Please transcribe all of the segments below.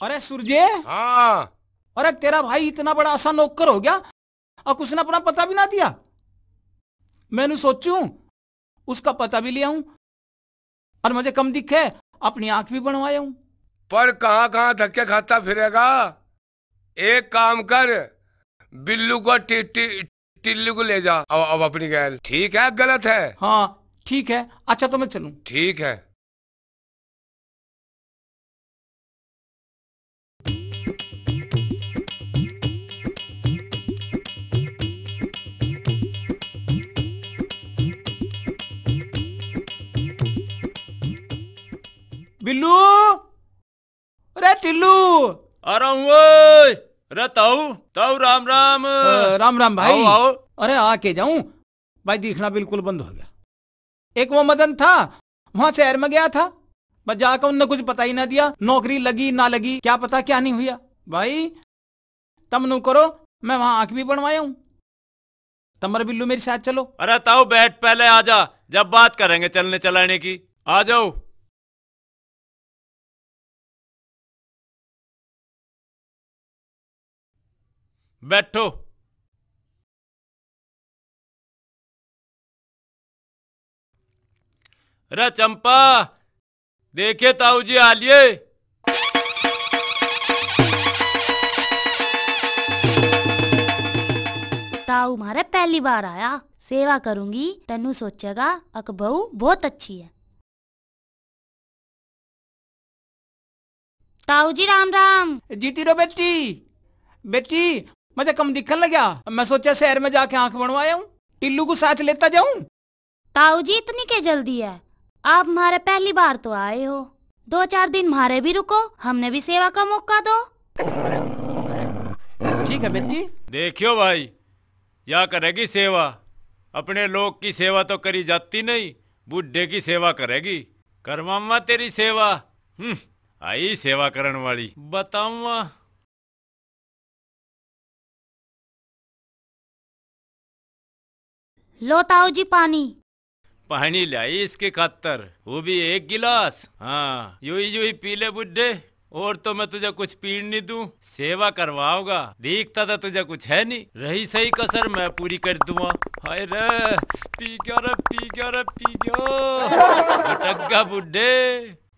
अरे सूर्य हाँ। अरे तेरा भाई इतना बड़ा आसान नौकर हो गया और उसने अपना पता भी ना दिया। मैंने सोचू उसका पता भी लिया हूँ और मुझे कम दिखे अपनी आँख भी बनवाया हूँ पर कहाँ कहाँ धक्के खाता फिरेगा? एक काम कर बिल्लू को टी, टी, टिल्लू को ले जा। अब अब अपनी गैल। ठीक है? गलत है? हाँ ठीक है। अच्छा तो मैं चलूँ। ठीक है। बिल्लू? अरे टिल्लू! अरे ओए अरे ताऊ ताऊ राम राम। राम राम भाई। आओ आओ। अरे आके जाऊँ? भाई दिखना बिल्कुल बंद हो गया। एक वो मदन था वहाँ शहर में गया था। बस जाकर उनने कुछ पता ही ना दिया नौकरी लगी ना लगी क्या पता क्या नहीं हुआ। भाई तम नु करो मैं वहाँ आँख भी बनवाया हूँ। तमर बिल्लू मेरे साथ चलो। अरे ताऊ बैठ पहले आ जा जब बात करेंगे चलने चलाने की। आ जाओ। बैठो। अरे चंपा देखिए ताऊ जी आलिए। ताऊ मारे पहली बार आया सेवा करूँगी तनु सोचेगा अक बहू बहुत अच्छी है। ताऊ जी राम राम। जीती रहो बेटी बेटी। मुझे कम दिखने लगा मैं सोचा शहर में जाके आँख बनवाया हूँ। टिल्लू को साथ लेता जाऊँ? ताऊ जी इतनी क्या जल्दी है? आप हमारे पहली बार तो आए हो। दो चार दिन हमारे भी रुको हमने भी सेवा का मौका दो। ठीक है बेटी। देखियो भाई या करेगी सेवा? अपने लोग की सेवा तो करी जाती नहीं बुढ़े की सेवा करेगी। कर मामा तेरी सेवा। हम्म आई सेवा करन वाली। बताऊँगा। लो ताऊ जी पानी। पानी लाई इसके खातर। वो भी एक गिलास। हाँ यू ही यू ही पी ले बुढ़े और तो मैं तुझे कुछ पीण नहीं दूँ। सेवा करवाऊँगा दिखता था तुझे कुछ है नहीं। रही सही कसर मैं पूरी कर दूँगा। हाय रे, पी गया रे, पी गया रे, पी गया। भटक बुढ़े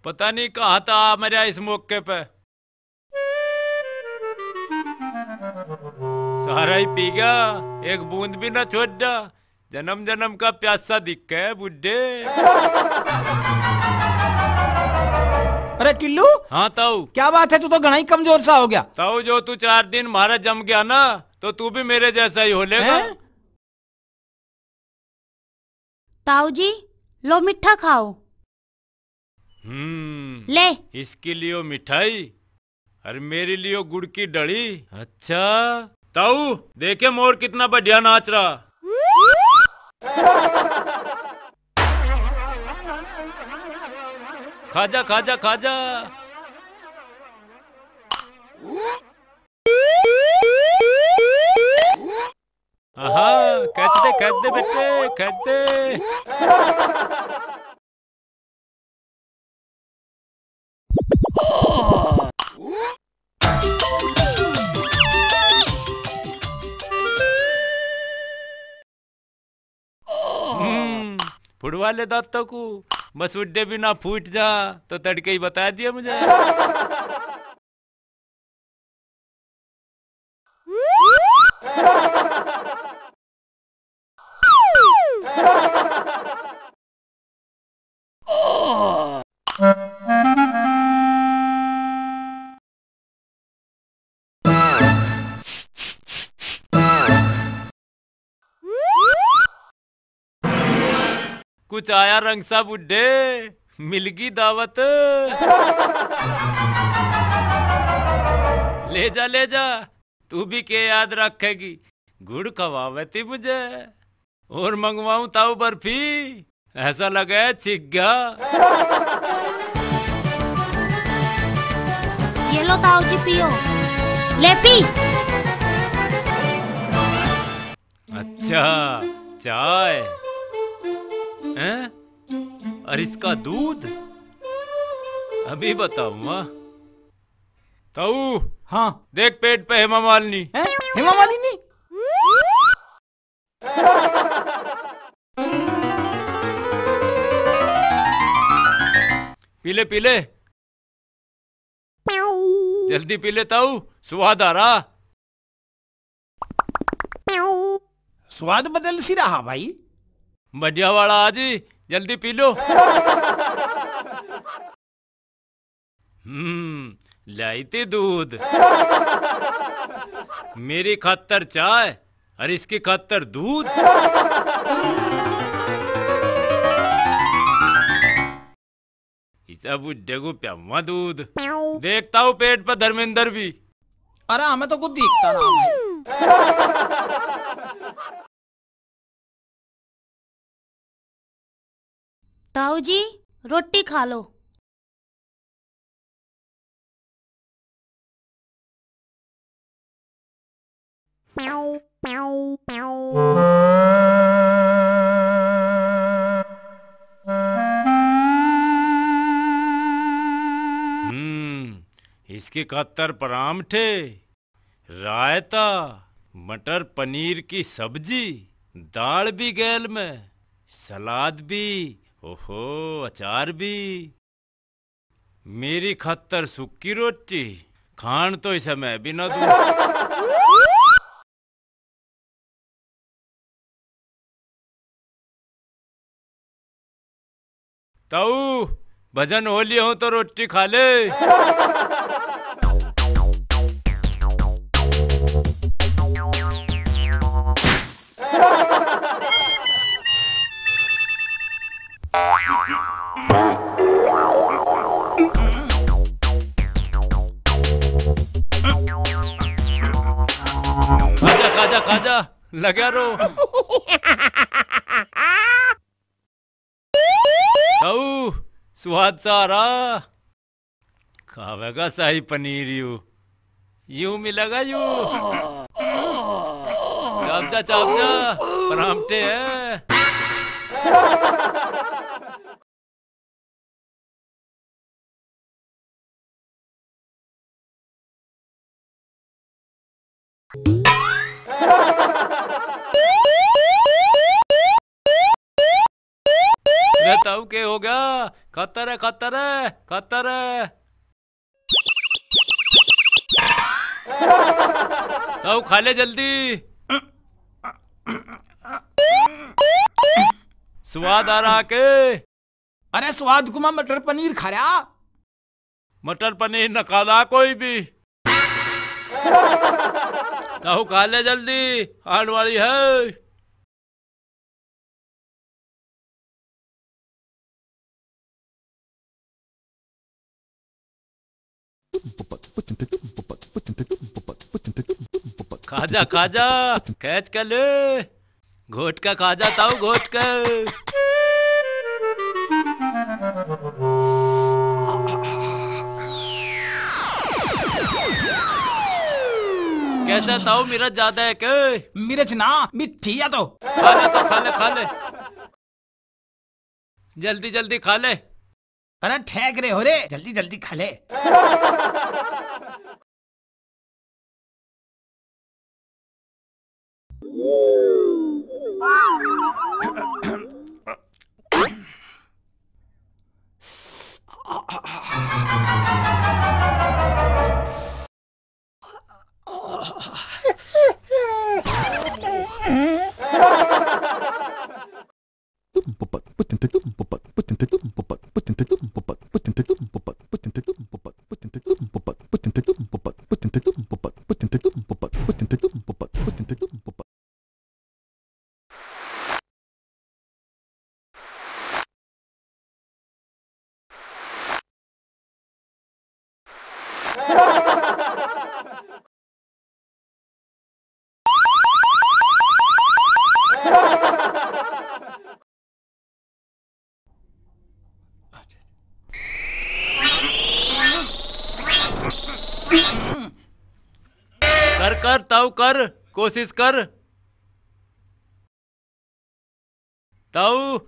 पता नहीं कहाँ था मेरा इस मौके पे। सारा ही पी गया। एक बूंद भी ना छोड़ दा। जन्म जन्म का प्यासा दिख है बुढ़े। अरे टिल्लू हाँ ताऊ। क्या बात है? तू तो घना ही कमज़ोर सा हो गया। ताऊ जो तू चार दिन मारा जम गया ना तो तू भी मेरे जैसा ही हो लेगा। ताऊ जी लो मिठा खाओ। हम्म ले। इसके लिए मिठाई? और मेरे लिए गुड़ की डली। अच्छा। ताऊ देखे मोर कितना बढ़िया नाच रहा। खाजा खाजा खाजा। आहा कैच दे कैच दे बेटे कैच दे। दत्तों दांतों को बस उड्डे भी ना फूट जा तो तड़के ही बता दिया मुझे कुछ आया रंग सा बुड्ढे मिलगी दावत। ले जा ले जा तू भी के याद रखेगी गुड़ खवावती मुझे। और मंगवाऊ ताऊ बर्फ़ी ऐसा लगे छिक गया ये लो ताऊ जी पियो। ले पी। अच्छा चाय। हैं? और इसका दूध? अभी बताऊँगा ताऊ हाँ। देख पेट पे हेमा मालिनी। है? हेमा मालिनी? पीले पीले। जल्दी पीले ताऊ। स्वाद आ रहा। स्वाद बदल सी रहा भाई। बढ़िया वाला आज जल्दी पी लो। हम्म थी दूध। मेरी खातर चाय और इसकी खातर दूध। बुढ़े को प्यामा दूध। देखता हूँ पेट पर धर्मेंद्र भी। अरे हमें तो कुछ दिखता ना। ताऊ जी, रोटी खा लो। हम्म इसके खातर परामठे रायता, मटर पनीर की सब्ज़ी, दाल भी गैल में, सलाद भी। ओहो, अचार भी। मेरी खतर सुक्की रोटी, खान तो इसे मैं भी ना दूँ। ताऊ, भजन हो लिया हूँ तो रोटी खा ले। लगा रो। स्वाद सारा। खावेगा शाही पनीर यू। यू मिलेगा यू। चापजा चापजा परामठे है। अरे ताऊ के हो गया? खतर है खतर है खतर है। ताऊ खा ले जल्दी। स्वाद आ रहा के? अरे स्वाद कुमा मटर पनीर खा रहा? मटर पनीर न खाला कोई भी। ताऊ खा ले जल्दी हार्ड वाली है। खाजा खाजा कैच कर ले। घोट का खाजा ताऊ घोट का। कैसा ताऊ मिर्च ज़्यादा है के मिर्च ना मिठी या तो। खा ले तो खा ले खा ले। जल्दी जल्दी खा ले। अरे ठेक रे हो रे जल्दी जल्दी खा ले कर Potentate. कर कोशिश कर। ताऊ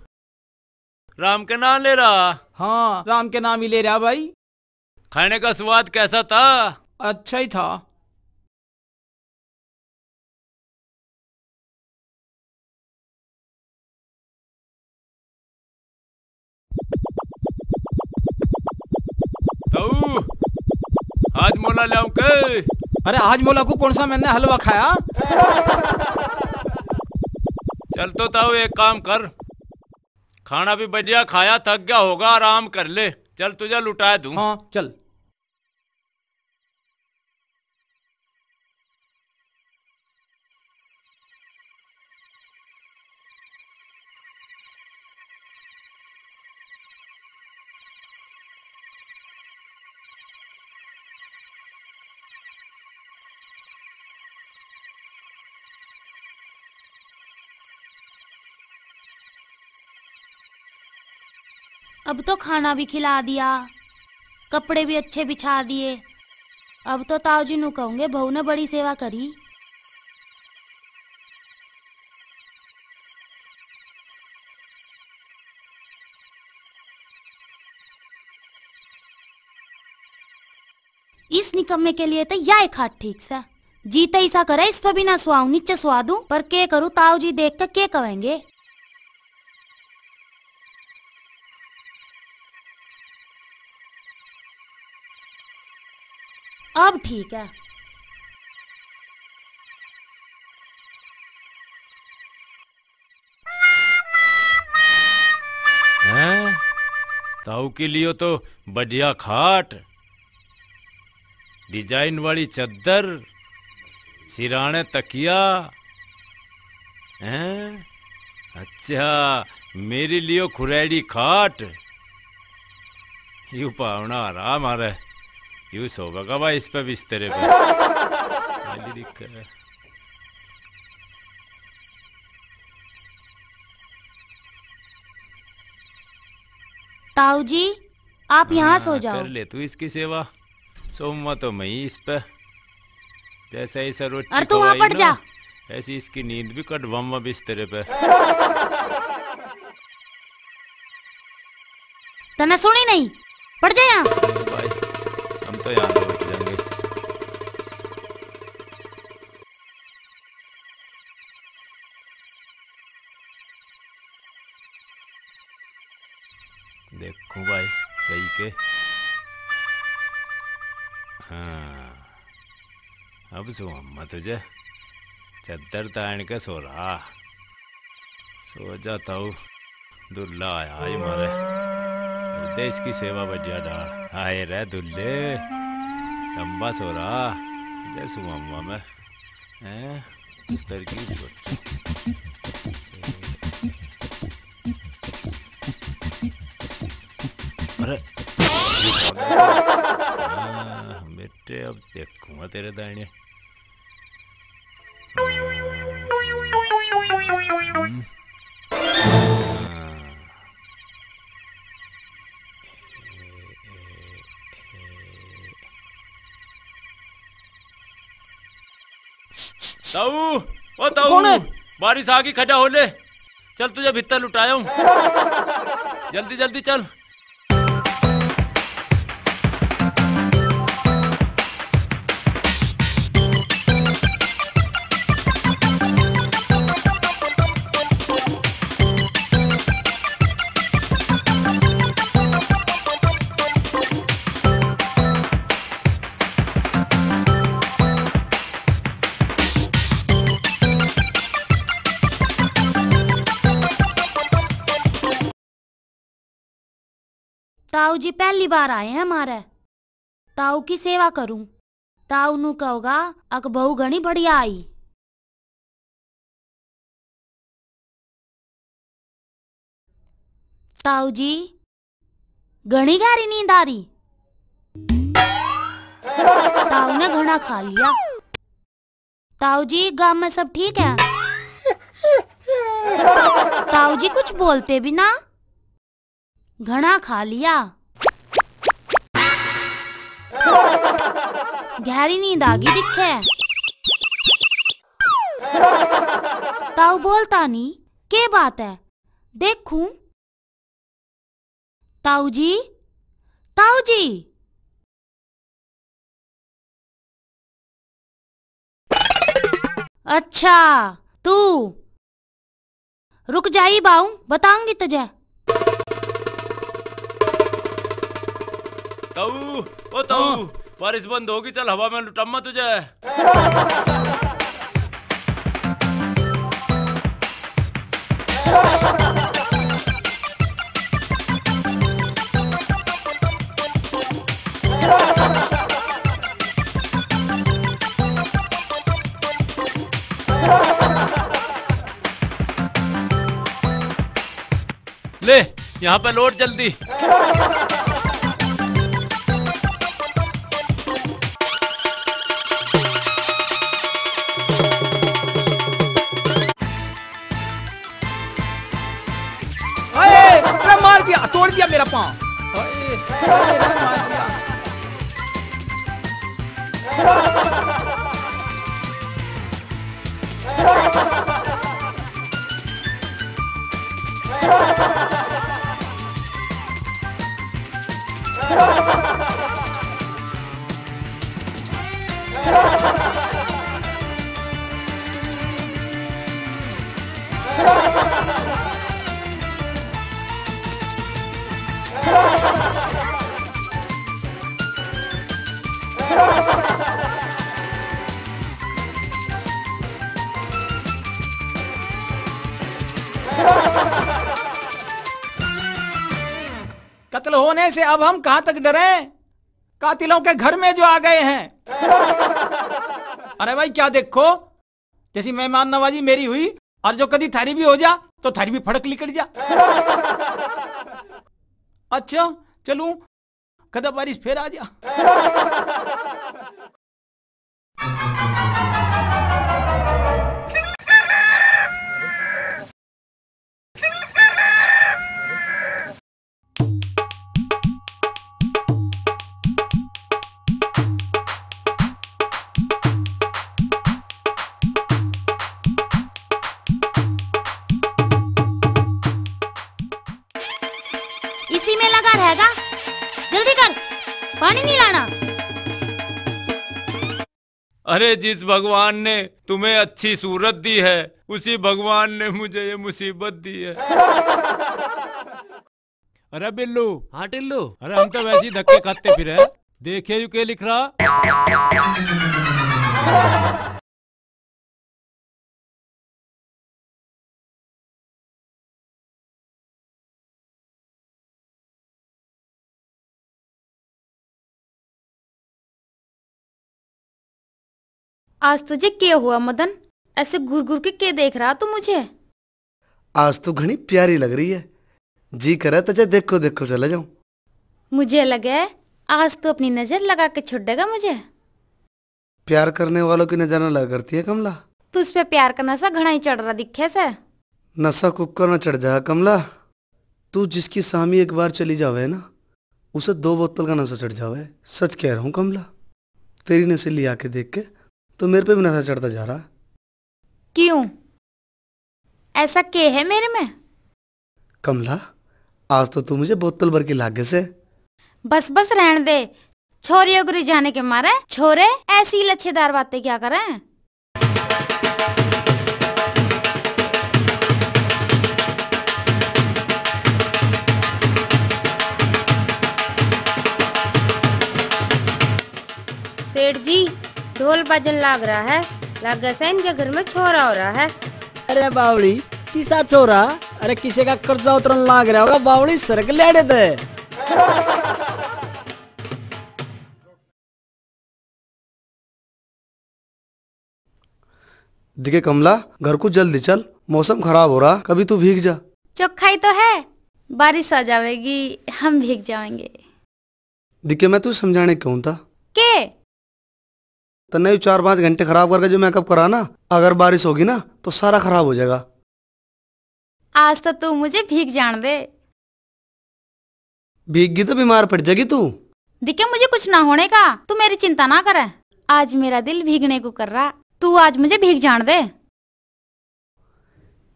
राम के नाम ले रहा। हाँ राम के नाम ही ले रहा भाई। खाने का स्वाद कैसा था? अच्छा ही था। ताऊ आज मोला लाऊं के। अरे आज मोला को कौन सा मैंने हलवा खाया? चल तो ताऊ एक काम कर। खाना भी बढ़िया खाया थक गया होगा आराम कर ले। चल तुझे लुटा दू। हाँ चल। अब तो खाना भी खिला दिया, कपड़े भी अच्छे बिछा दिए। अब तो ताऊ जी नु कहूँगे, बहू ने बड़ी सेवा करी। इस निकम्मे के लिए तो यह खाट ठीक सा। जीते ऐसा करे, इस पर भी ना सुहाऊ, नीचे सुहा दू पर के करूँ ताऊ जी देख कर के कहेंगे? अब ठीक है। हैं? ताऊ के लिए तो बढ़िया खाट, डिज़ाइन वाली चद्दर, सिराने तकिया। हैं? अच्छा मेरे लिए खुरैडी खाट। यू पावना आराम आ रहा यू सोगा का भाई इस पे बिस्तरे पे दिख रहा है। ताऊ जी आप यहाँ सो जाओ कर ले तू इसकी सेवा सोमा तो मैं ही इस पे जैसे ही रोटी अरे तू वहाँ पड़ जा ऐसी इसकी नींद भी कटवाऊँगा बिस्तरे पे तना सुनी नहीं पड़ जा यहाँ तो यहाँ से उठ जाएँगे देखूँ भाई, सही के। हाँ। अब सो अम्मा तुझे चद्दर तान के सो रहा। सो जाता हूँ। दुल्ला आया मारे। देश की सेवा डाल आए रे दुल्ले। लंबा सो रहा जैसू अम्मा में। हैं? इस तरह की अरे कौन है? बेटे अब देखूँगा तेरे दाहिने। ताऊ ओ ताऊ कौन है? बारिश आ गई खड़ा हो ले। चल तुझे भीतर लुटाया हूँ। जल्दी जल्दी चल। ताऊ जी पहली बार आए हैं हमारे। ताऊ की सेवा करूँ। ताऊ नु कहोगा अक बहू घनी बढ़िया आई। ताऊ जी घनी गहरी नींद आ रही? ताऊ ने घना खा लिया। ताऊ जी गाँव में सब ठीक है? ताऊ जी कुछ बोलते भी ना? घना खा लिया। गहरी नींद आ गई दिखे। ताऊ बोलता नहीं के बात है? देखूँ। ताऊ जी? ताऊ जी? अच्छा तू? रुक जाई बाऊ बताऊँगी तुझे। ताऊ ओ ताऊ हाँ। बारिश बंद होगी चल हवा में लुटम्मा तुझे। ले यहाँ पे लोड जल्दी। से अब हम कहाँ तक डरे? कातिलों के घर में जो आ गए हैं। अरे भाई, क्या देखो? जैसी मेहमान नवाजी मेरी हुई, और जो कभी थारी भी हो जा तो थारी भी फड़क निकल जा। अच्छा चलू। कदा बारिश फिर आ जा। अरे जिस भगवान ने तुम्हें अच्छी सूरत दी है उसी भगवान ने मुझे ये मुसीबत दी है। अरे बिल्लू। हाँ टिल्लू। अरे हम तो वैसे ही धक्के खाते फिर है। देखे यू के लिख रहा। आज तुझे क्या हुआ मदन? ऐसे घूर घूर के क्या देख रहा तू मुझे? आज तो घनी प्यारी लग रही है। जी करे तुझे देखो देखो चले जाऊँ। मुझे लगे आज तू अपनी नज़र लगा के छोड़ेगा मुझे। प्यार करने वालों की नज़र न लगा करती है कमला। तू उस पे प्यार का नशा घना ही चढ़ रहा दिखे से नशा कुकर न चढ़ जा कमला। तू जिसकी सामी एक बार चली जावे ना उसे दो बोतल का नशा चढ़ जावे। सच कह रहा हूँ कमला। तेरी नशेली आके देख के तो मेरे पे भी नशा चढ़ता जा रहा। क्यों? ऐसा के है मेरे में? कमला आज तो तू मुझे बोतल भर के लागे से। बस बस रहने दे। छोरी उगरी जाने के मारे। छोरे ऐसी लच्छेदार बातें क्या करें? सेठ जी ढोल बजन लाग रहा है। लग से इनके घर में छोरा हो रहा है। अरे बावड़ी किसा छोरा? अरे किसी का कर्जा उतरन लाग रहा होगा बावड़ी सरक लेड़े दे। दिखे कमला घर को जल्दी चल। मौसम खराब हो रहा कभी तू भीग जा। चोखाई तो है। बारिश आ जाएगी हम भीग जाएँगे। दिखे मैं तू समझाने क्यों था? के? तन्ने यू चार पाँच घंटे खराब करके जो मेकअप करा ना अगर बारिश होगी ना तो सारा खराब हो जाएगा। आज तो तू मुझे भीग जान दे। भीग तो बीमार पड़ जाएगी तू। दिखे मुझे कुछ ना होने का तू मेरी चिंता ना करे। आज मेरा दिल भीगने को कर रहा तू आज मुझे भीग जान दे।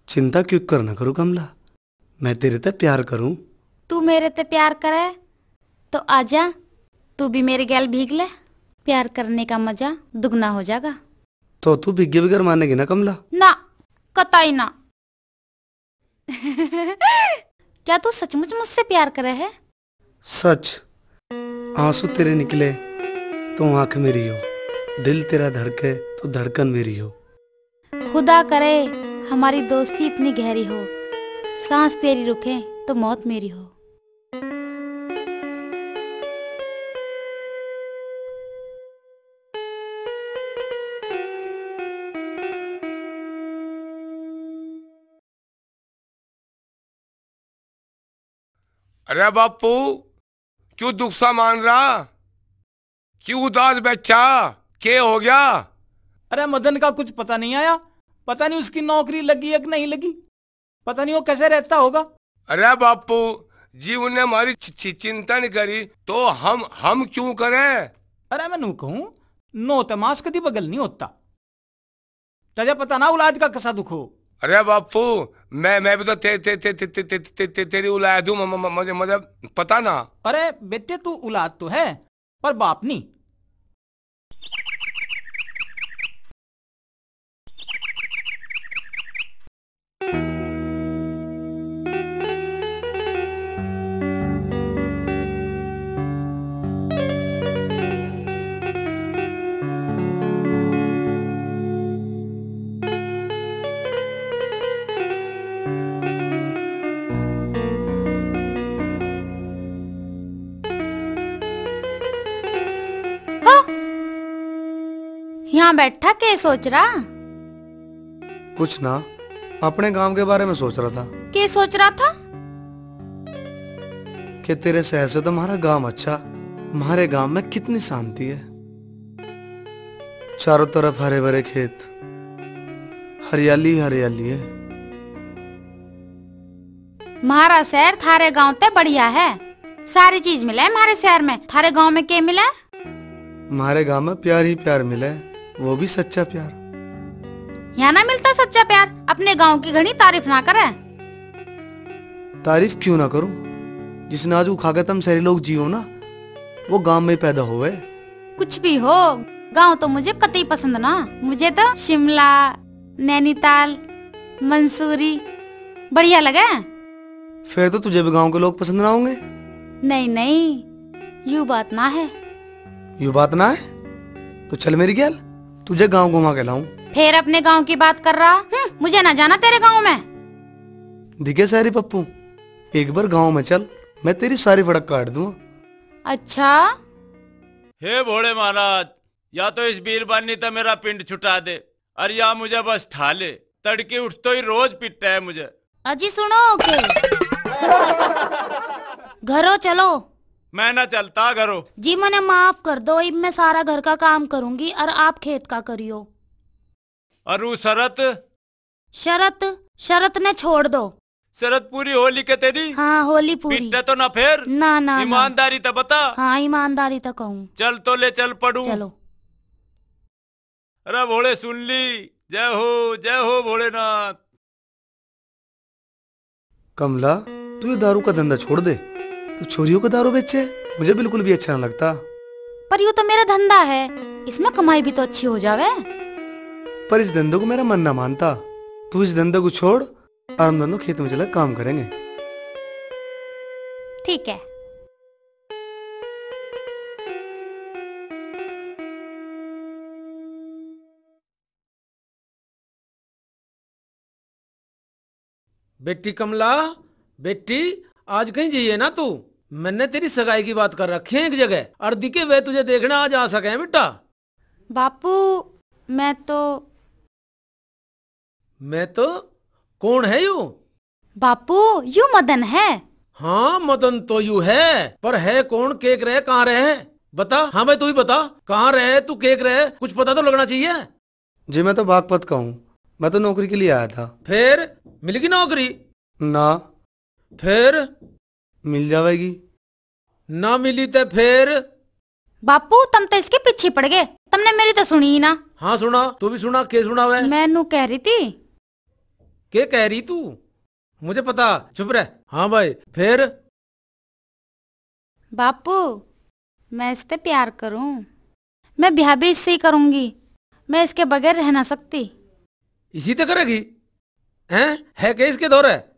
चिंता क्यों करना करूँ कमला? मैं तेरे ते प्यार करूँ। तू मेरे ते प्यार करे तो आजा तू भी मेरे गैल भीग ले। प्यार करने का मज़ा दुगना हो जाएगा। तो तू भिग्गे बिगर मानेगी ना कमला? ना कतई ना। क्या तू सचमुच मुझसे प्यार करे है? सच आँसू तेरे निकले तो आँख मेरी हो। दिल तेरा धड़के तो धड़कन मेरी हो। खुदा करे हमारी दोस्ती इतनी गहरी हो। सांस तेरी रुके तो मौत मेरी हो। अरे बापू क्यों दुख सा मान रहा? क्यों उदास बैठा के हो गया? अरे मदन का कुछ पता नहीं आया। पता नहीं उसकी नौकरी लगी है कि नहीं लगी। पता नहीं वो कैसे रहता होगा। अरे बापू जीवन ने हमारी चिंता नहीं करी तो हम हम क्यों करें? अरे मैं नू कहूँ नो तमास कदी बगल नहीं होता। तजा पता ना औलाद का कसा दुख हो। अरे बापू मैं मैं भी तो ते, ते, ते, ते, ते, ते, ते, ते, तेरी औलाद हूँ मुझे मुझे पता ना। अरे बेटे तू उलाद तो है पर बाप नहीं। यहाँ बैठा के सोच रहा? कुछ ना अपने गाँव के बारे में सोच रहा था। के सोच रहा था? कि तेरे शहर से तो हमारा गाँव अच्छा हमारे गाँव में कितनी शांति है। चारों तरफ़ हरे भरे खेत हरियाली हरियाली है। हमारा शहर थारे गाँव ते बढ़िया है। सारी चीज़ मिले हमारे शहर में। थारे गाँव में के मिला? हमारे गाँव में प्यार ही प्यार मिला। वो भी सच्चा प्यार। यहाँ ना मिलता सच्चा प्यार? अपने गाँव की घनी तारीफ़ ना करे। तारीफ़ क्यों ना करूँ? जिस नाजू खाकर तुम शहरी लोग जियो ना वो गाँव में ही पैदा हुए कुछ भी हो गाँव तो मुझे कतई पसंद ना। मुझे तो शिमला नैनीताल मंसूरी बढ़िया लगे। फिर तो तुझे भी गाँव के लोग पसंद ना होंगे। नहीं नहीं यू बात ना है। यू बात ना है? तो चल मेरी गैल तुझे गाँव घुमा के लाऊं। फिर अपने गाँव की बात कर रहा? हम्म, मुझे ना जाना तेरे गाँव में। दिखे सारी पप्पू एक बार गाँव में चल मैं तेरी सारी फड़क काट दूँगा। अच्छा? हे भोले महाराज या तो इस बीरबानी तो मेरा पिंड छुटा दे और या मुझे बस ठाले तड़के उठते ही रोज पिटता है मुझे। अजी सुनो के घरों चलो। मैं ना चलता घरों। जी मैंने माफ़ कर दो अब मैं सारा घर का काम करूँगी और आप खेत का करियो। और वो शरत? शरत? शरत ने छोड़ दो। शरत पूरी होली के तेरी? हाँ होली पूरी। पिटते तो ना फिर? ना ना ना। ईमानदारी तो बता। हाँ ईमानदारी तो कहूँ। चल तो ले चल पड़ू। चलो। अरे भोले सुन ली जय हो जय हो भोलेनाथ। कमला तू ये दारू का धंधा छोड़ दे। तू छोरियों का दारू बेचे? मुझे बिल्कुल भी अच्छा ना लगता। पर यू तो मेरा धंधा है। इसमें कमाई भी तो अच्छी हो जावे। पर इस धंधे को मेरा मन ना मानता। तू इस धंधे को छोड़ और हम दोनों खेत में चला काम करेंगे। ठीक है। बेटी कमला बेटी आज कहीं जाइए ना तू? मैंने तेरी सगाई की बात कर रखी है एक जगह। और दिखे वे तुझे देखने आज आ सके हैं बेटा बापू मैं तो मैं तो कौन है यू? बापू यू मदन है। हाँ मदन तो यू है पर है कौन केक रहे कहाँ रहे है? बता। हाँ भाई तू ही बता। कहाँ रहे तू केक रहे कुछ पता तो लगना चाहिए। जी मैं तो बागपत का हूँ। मैं तो नौकरी के लिए आया था। फिर मिलेगी नौकरी? ना। फिर? मिल जाएगी। ना मिली तो फिर? बापू तुम तो इसके पीछे पड़ गए। तुमने मेरी तो सुनी ही ना। हाँ सुना। तू भी सुना के सुना हुआ है? मैं नू कह रही थी। के कह रही तू? मुझे पता। चुप रह। हाँ भाई फिर? बापू मैं इससे प्यार करूँ। मैं ब्याह भी इससे ही करूँगी। मैं इसके बगैर रह ना सकती। इसी तो करेगी। हैं? है क्या इसके दौर? है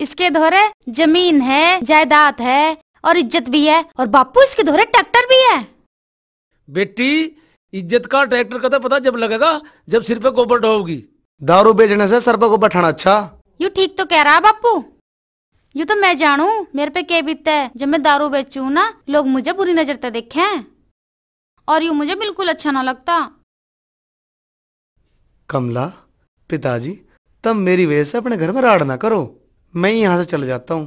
इसके धोरे ज़मीन है जायदाद है और इज़्ज़त भी है और बापू इसके धोरे ट्रैक्टर भी है। बेटी इज़्ज़त का ट्रैक्टर का तो पता जब लगेगा जब सिर पे गोबर ढोगी दारू बेचने से सर पर को बैठाना अच्छा। यू ठीक तो कह रहा बापू? यू तो मैं जानू मेरे पे क्या बीतता है? जब मैं दारू बेचू ना लोग मुझे बुरी नज़र से देखे। और यू मुझे बिल्कुल अच्छा ना लगता। कमला पिताजी तब मेरी वजह से अपने घर में राड़ ना करो। मैं यहाँ से चले जाता हूँ।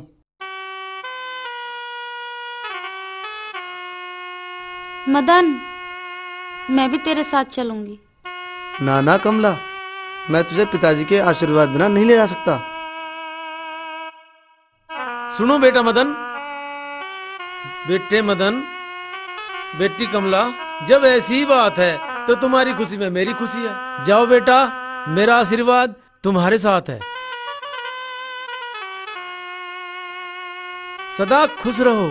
मदन मैं भी तेरे साथ चलूँगी। ना ना कमला मैं तुझे पिताजी के आशीर्वाद बिना नहीं ले जा सकता। सुनो बेटा मदन। बेटे मदन बेटी कमला जब ऐसी बात है तो तुम्हारी खुशी में मेरी खुशी है। जाओ बेटा मेरा आशीर्वाद तुम्हारे साथ है। सदा खुश रहो।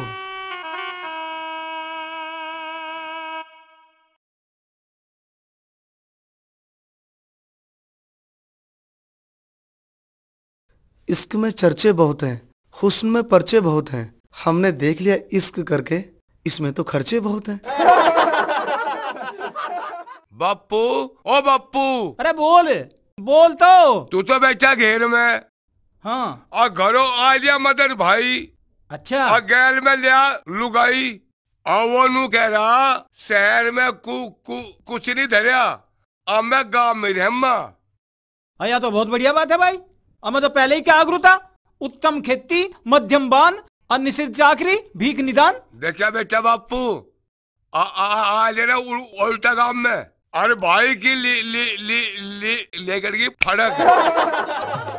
इश्क में चर्चे बहुत हैं हुस्न में पर्चे बहुत हैं। हमने देख लिया इश्क करके इसमें तो खर्चे बहुत हैं। बापू ओ बापू। अरे बोल बोल तो। तू तो बैठा घेर में। हाँ। और घरों आ गया मदन भाई। अच्छा। और गैल में लिया लुगाई। और वो नू कह रहा शहर में कु, कु, कुछ नहीं धरिया। अब मैं गाँव में रहमा हाँ या तो बहुत बढ़िया बात है भाई। अब मैं तो पहले ही क्या आगरू था उत्तम खेती मध्यम बान और निश्चित चाकरी भीख निदान। देखा बेटा बापू आ, आ, आ ले रहा उ- उल्टा गाँव में। अरे भाई की ली ली ली ली लेकर की फड़क।